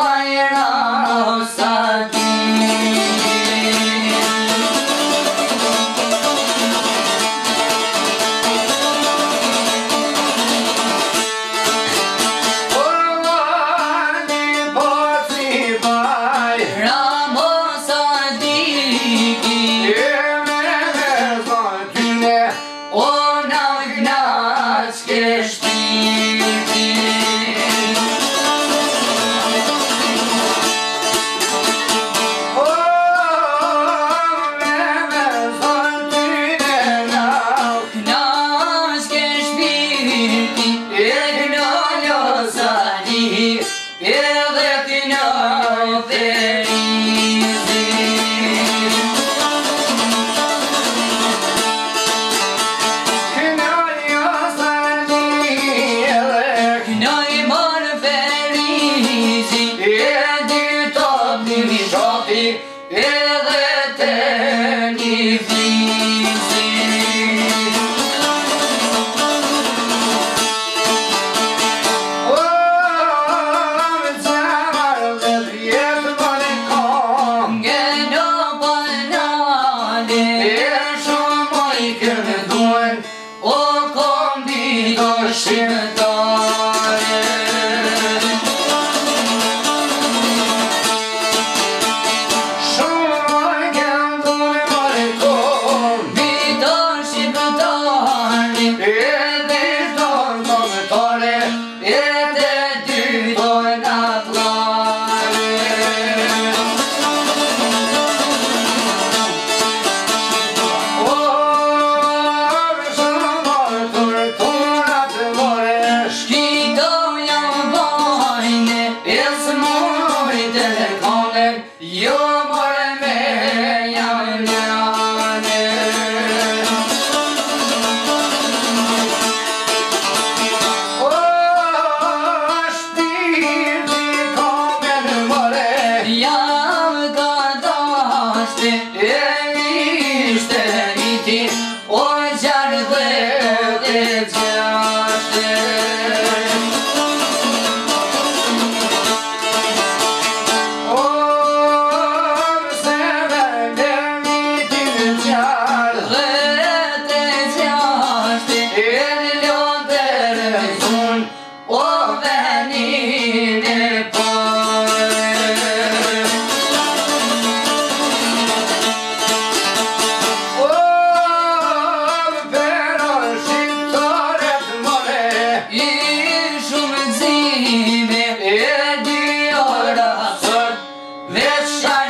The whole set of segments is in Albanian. बाइण स Kënjoj fërisi Kënjoj asë në një edhe Kënjoj E dy topë një një shopi E te Yeah.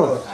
Здорово.